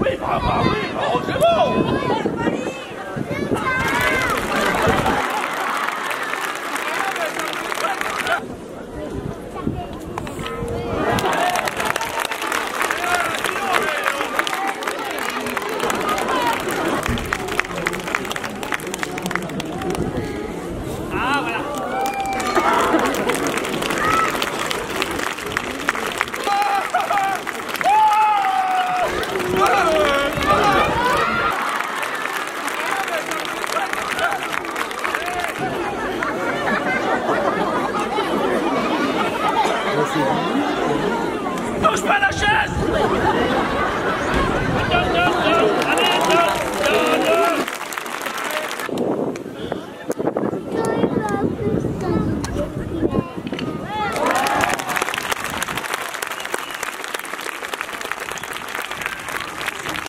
为爸法，为老师。Touche pas la chaise!